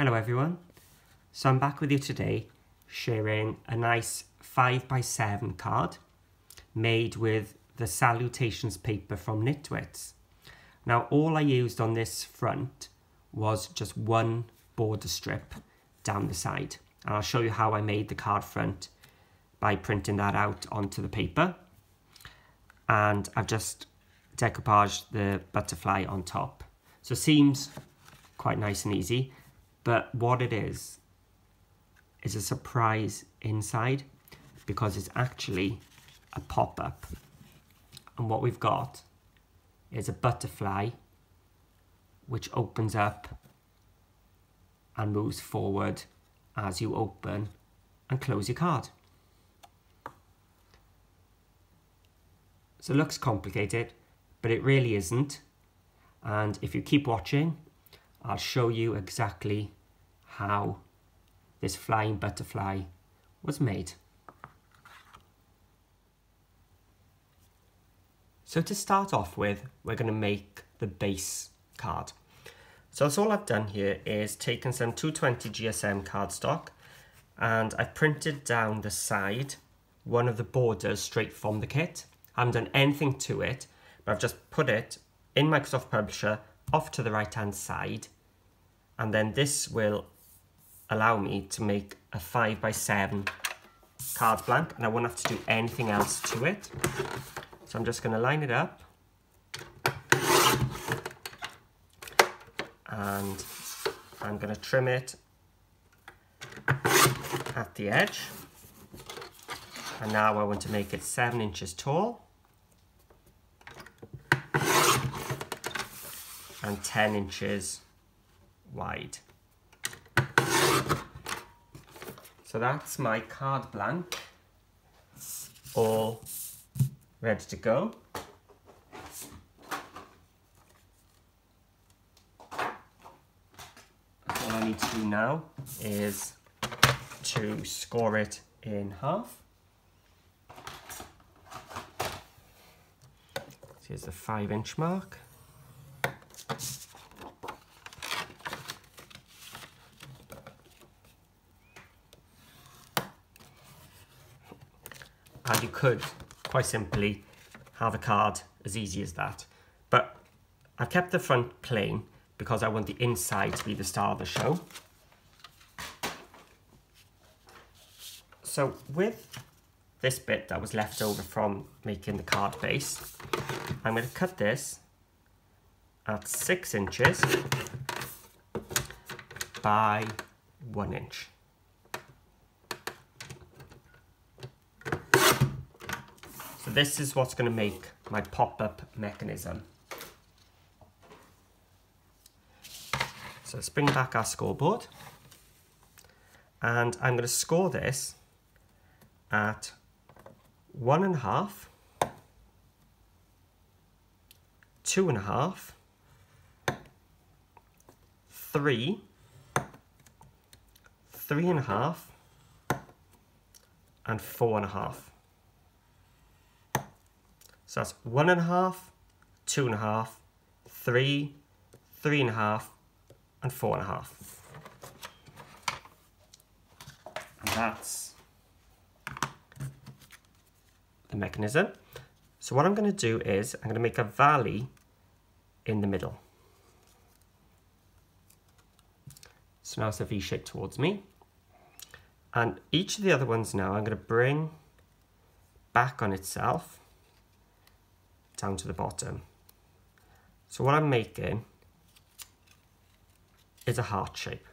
Hello everyone. So I'm back with you today sharing a nice 5x7 card made with the salutations paper from Nitwits. Now all I used on this front was just one border strip down the side and I'll show you how I made the card front by printing that out onto the paper and I've just decoupaged the butterfly on top. So it seems quite nice and easy but what it is is a surprise inside because it's actually a pop-up and what we've got is a butterfly which opens up and moves forward as you open and close your card. So it looks complicated, but it really isn't. And if you keep watching, I'll show you exactly how this flying butterfly was made. So to start off with, we're going to make the base card. So that's all I've done here is taken some 220 GSM cardstock and I've printed down the side, one of the borders straight from the kit. I haven't done anything to it, but I've just put it in Microsoft Publisher off to the right hand side and then this will allow me to make a 5 by 7 card blank and I won't have to do anything else to it. So I'm just going to line it up. And I'm going to trim it at the edge. And now I want to make it 7 inches tall and 10 inches wide. So that's my card blank, all ready to go. All I need to do now is to score it in half. Here's the five inch mark. And you could quite simply have a card as easy as that. But I've kept the front plain because I want the inside to be the star of the show. So with this bit that was left over from making the card base, I'm going to cut this at six inches by one inch. This is what's going to make my pop-up mechanism. So let's bring back our scoreboard. And I'm going to score this at one and a half, two and a half, three, three and a half, and four and a half. So that's one and a half, two and a half, three, three and a half, and four and a half. And that's the mechanism. So what I'm going to do is I'm going to make a valley in the middle. So now it's a V shape towards me. And each of the other ones now I'm going to bring back on itself down to the bottom. So what I'm making is a heart shape.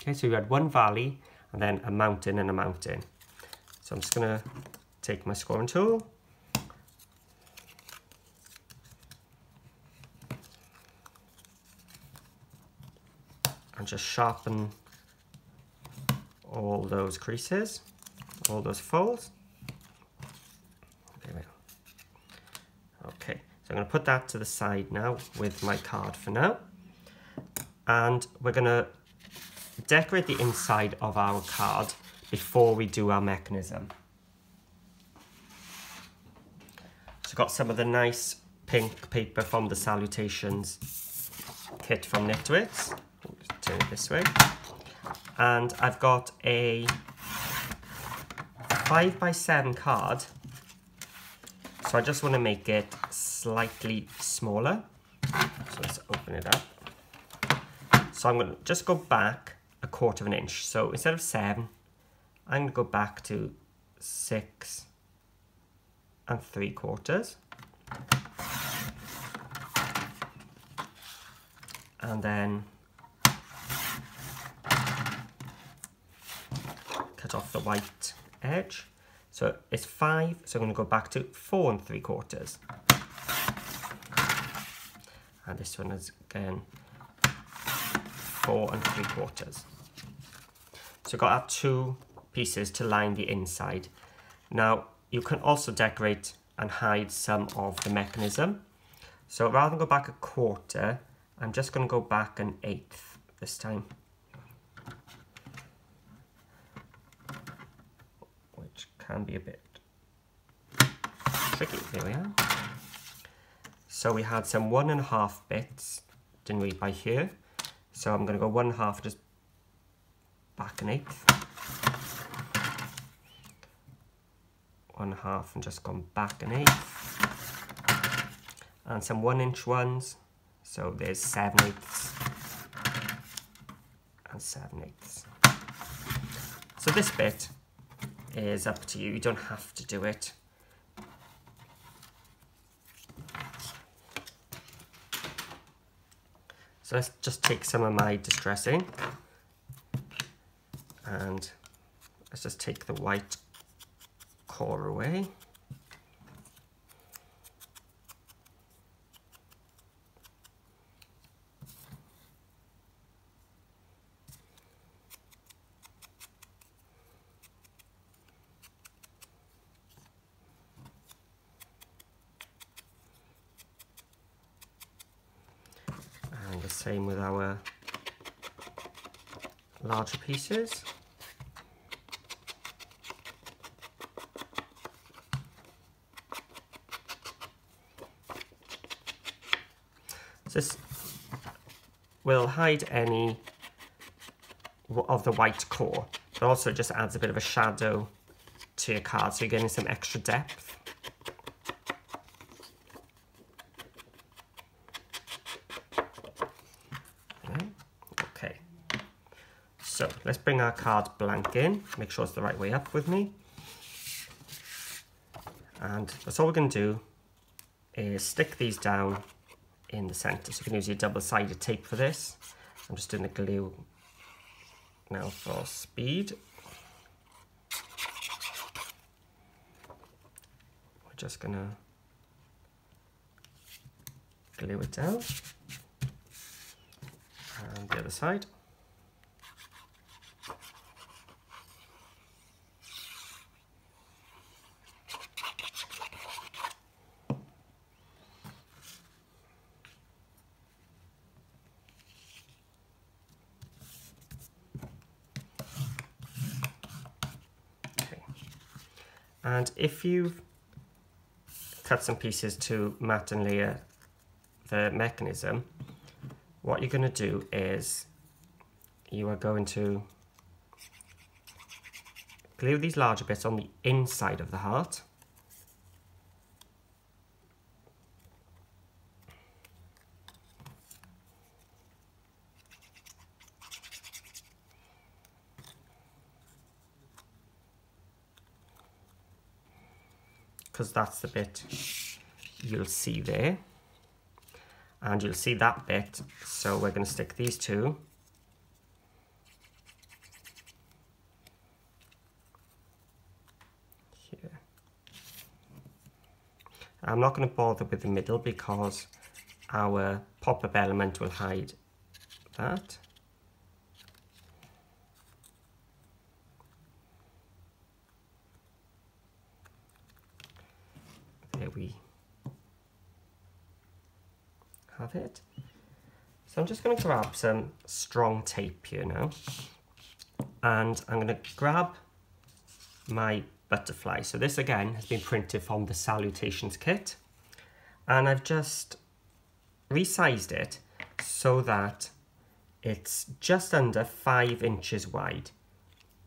Okay, so we had one valley and then a mountain and a mountain. So I'm just to take my scoring tool and just sharpen all those creases, all those folds. I'm going to put that to the side now with my card for now. And we're going to decorate the inside of our card before we do our mechanism. So I've got some of the nice pink paper from the Salutations kit from Nitwits turn it this way. And I've got a 5 by 7 card. So I just want to make it slightly smaller. So let's open it up. So I'm going to just go back a quarter of an inch. So instead of 7, I'm going to go back to 6 and 3 quarters. And then cut off the white edge. So it's 5, so I'm going to go back to 4 and 3 quarters. And this one is again 4 and 3 quarters. So got our two pieces to line the inside. Now you can also decorate and hide some of the mechanism. So rather than go back a quarter, I'm just going to go back an eighth this time. Which can be a bit tricky. There we are. So we had some one and a half bits, didn't we, by here. So I'm going to go one half just back an eighth. One half and just gone back an eighth. And some one inch ones. So there's seven eighths and seven eighths. So this bit is up to you. You don't have to do it. So let's just take some of my distressing and let's just take the white core away. same with our larger pieces. This will hide any of the white core, but also just adds a bit of a shadow to your card, so you're getting some extra depth. So let's bring our card blank in, make sure it's the right way up with me. And that's all we're going to do is stick these down in the centre. So you can use your double-sided tape for this. I'm just doing the glue now for speed. We're just going to glue it down. And the other side. And if you've cut some pieces to mat and layer the mechanism, what you're going to do is you are going to glue these larger bits on the inside of the heart. Because that's the bit you'll see there. And you'll see that bit, so we're going to stick these two. Here. I'm not going to bother with the middle because our pop-up element will hide that. we have it. So I'm just going to grab some strong tape here now. And I'm going to grab my butterfly. So this again has been printed from the Salutations kit. And I've just resized it so that it's just under five inches wide.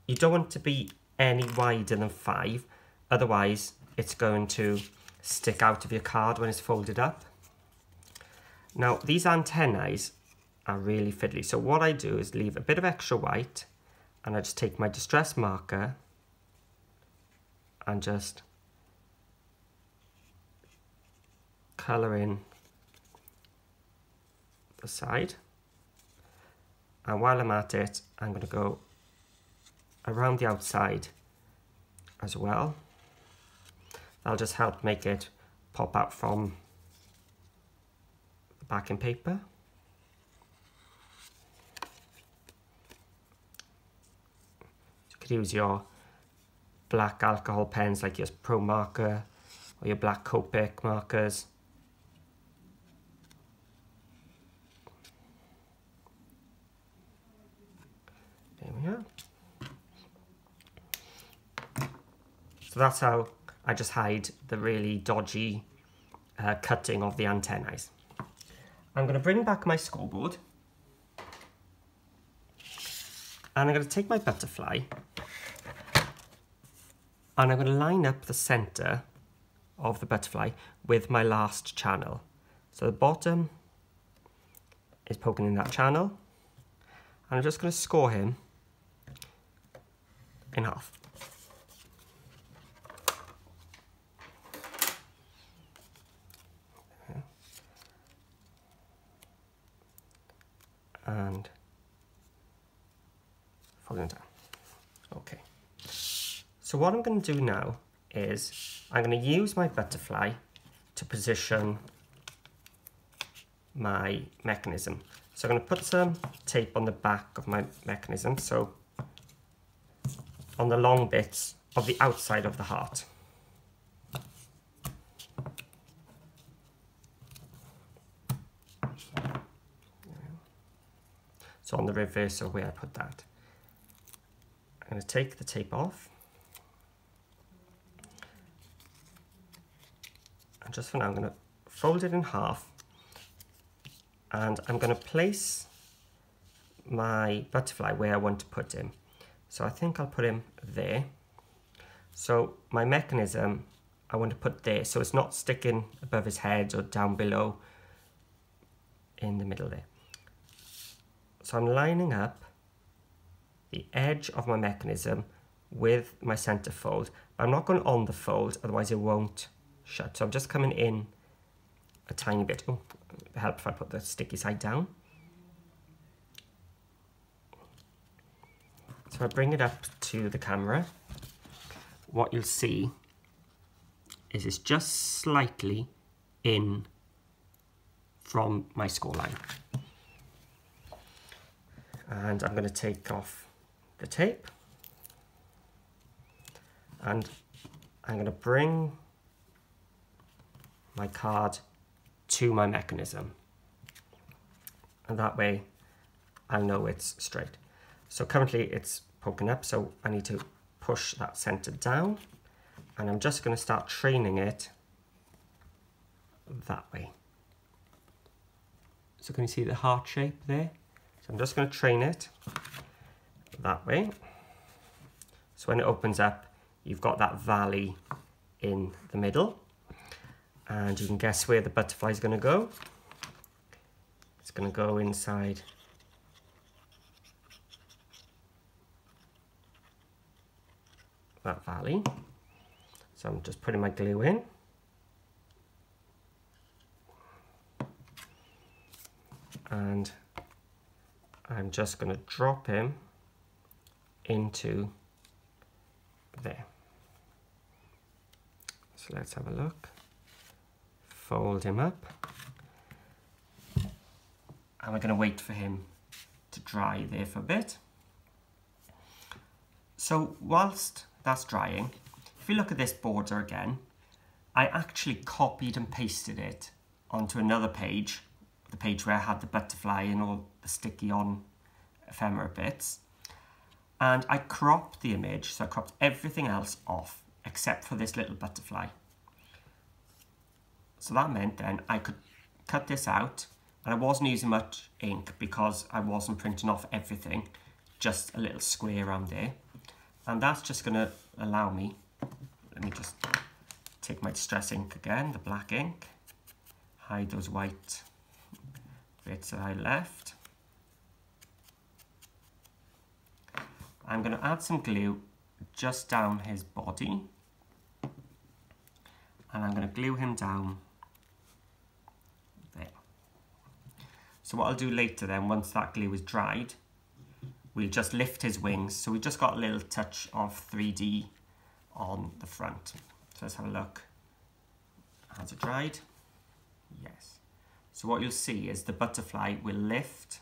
You don't want to be any wider than five, otherwise it's going to stick out of your card when it's folded up. Now these antennae are really fiddly, so what I do is leave a bit of extra white and I just take my distress marker and just colour in the side. And while I'm at it, I'm going to go around the outside as well. That'll just help make it pop out from backing paper. You could use your black alcohol pens like your Pro Marker or your black Copic markers. There we are. So that's how I just hide the really dodgy uh, cutting of the antennae. I'm going to bring back my scoreboard and I'm going to take my butterfly and I'm going to line up the centre of the butterfly with my last channel. So the bottom is poking in that channel and I'm just going to score him in half. And following down. Okay. So what I'm going to do now is I'm going to use my butterfly to position my mechanism. So I'm going to put some tape on the back of my mechanism, so on the long bits of the outside of the heart. On the reverse of where I put that. I'm going to take the tape off. And just for now, I'm going to fold it in half. And I'm going to place my butterfly where I want to put him. So I think I'll put him there. So my mechanism, I want to put there. So it's not sticking above his head or down below in the middle there. So I'm lining up the edge of my mechanism with my center fold. I'm not going on the fold, otherwise it won't shut. So I'm just coming in a tiny bit. Oh, help if I put the sticky side down. So I bring it up to the camera. What you'll see is it's just slightly in from my score line. And I'm going to take off the tape. And I'm going to bring my card to my mechanism. And that way I'll know it's straight. So currently it's poking up, so I need to push that center down. And I'm just going to start training it that way. So can you see the heart shape there? So I'm just going to train it that way. So when it opens up, you've got that valley in the middle. And you can guess where the butterfly is going to go. It's going to go inside that valley. So I'm just putting my glue in. And I'm just going to drop him into there. So let's have a look. Fold him up. And we're going to wait for him to dry there for a bit. So whilst that's drying, if you look at this border again, I actually copied and pasted it onto another page, the page where I had the butterfly and all the sticky on ephemera bits. And I cropped the image, so I cropped everything else off except for this little butterfly. So that meant then I could cut this out, And I wasn't using much ink because I wasn't printing off everything, just a little square around there. And that's just going to allow me, let me just take my distress ink again, the black ink, hide those white bits that I left. I'm going to add some glue just down his body and I'm going to glue him down there. So what I'll do later then, once that glue is dried, we'll just lift his wings. So we've just got a little touch of 3D on the front. So let's have a look. Has it dried? Yes. So what you'll see is the butterfly will lift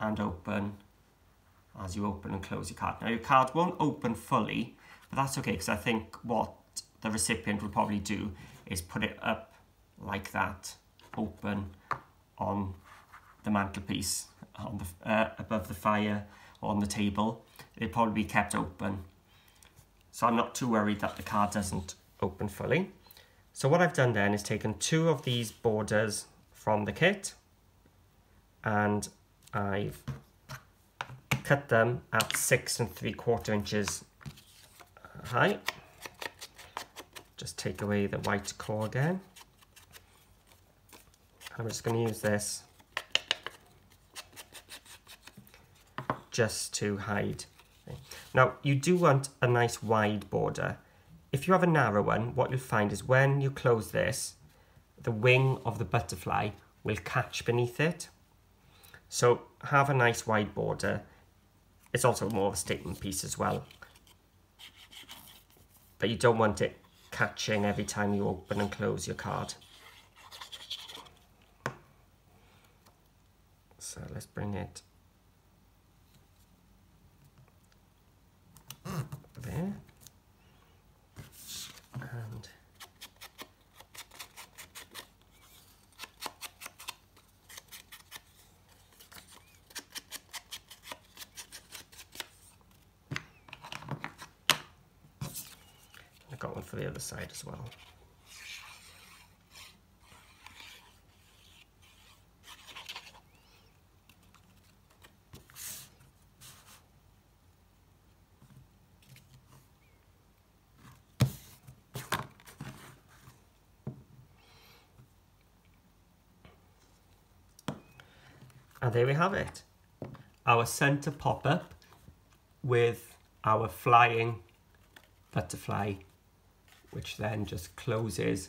and open as you open and close your card. Now your card won't open fully, but that's okay because I think what the recipient will probably do is put it up like that, open on the mantelpiece, on the, uh, above the fire, on the table. It'll probably be kept open. So I'm not too worried that the card doesn't open fully. So what I've done then is taken two of these borders from the kit and I've cut them at six and three quarter inches high. Just take away the white core again. I'm just going to use this just to hide. Now, you do want a nice wide border. If you have a narrow one, what you'll find is when you close this, the wing of the butterfly will catch beneath it. So have a nice wide border it's also more of a statement piece as well. But you don't want it catching every time you open and close your card. So let's bring it there. And got one for the other side as well. And there we have it. Our centre pop-up with our flying butterfly which then just closes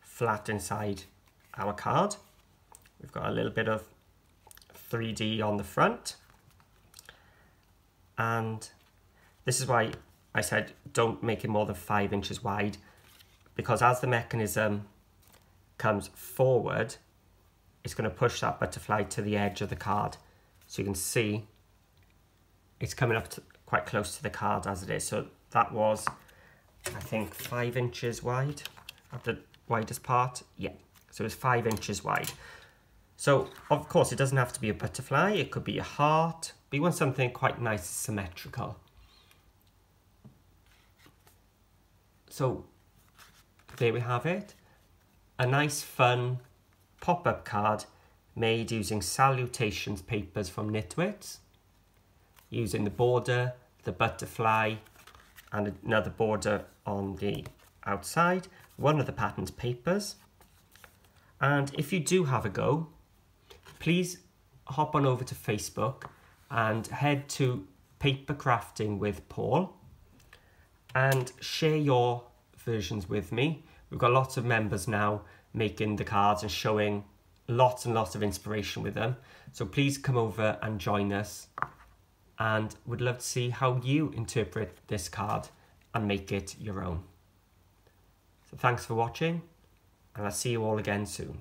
flat inside our card. We've got a little bit of 3D on the front. And this is why I said don't make it more than five inches wide because as the mechanism comes forward, it's going to push that butterfly to the edge of the card. So you can see it's coming up quite close to the card as it is. So that was I think five inches wide at the widest part. Yeah, so it's five inches wide. So of course it doesn't have to be a butterfly, it could be a heart, but you want something quite nice symmetrical. So there we have it. A nice fun pop-up card made using Salutations papers from Nitwits, using the border, the butterfly, and another border on the outside, one of the patterned papers. And if you do have a go, please hop on over to Facebook and head to Paper Crafting with Paul and share your versions with me. We've got lots of members now making the cards and showing lots and lots of inspiration with them. So please come over and join us and would love to see how you interpret this card and make it your own. So thanks for watching and I'll see you all again soon.